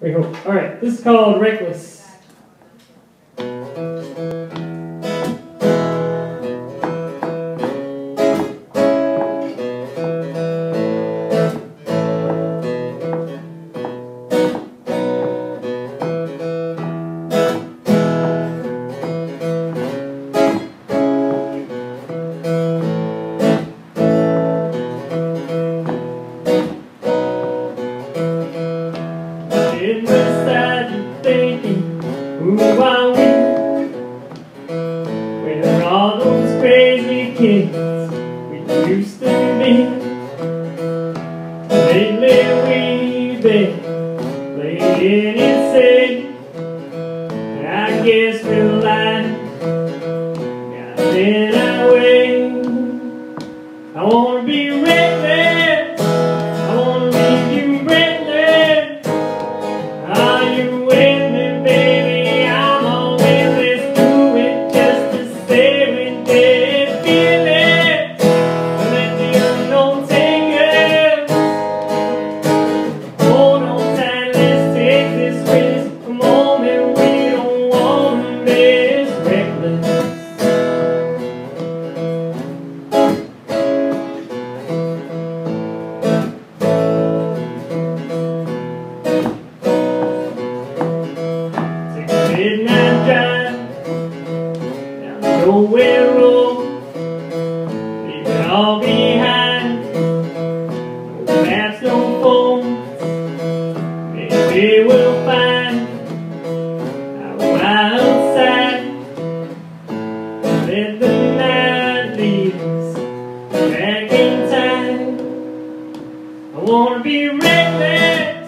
Very cool. All right, this is called Reckless. It was sad thinking ah, who are we? When all those crazy kids we're leave it all behind. No maps, no phone, maybe we'll find our wild side. Let the night lead us back in time. I wanna be reckless.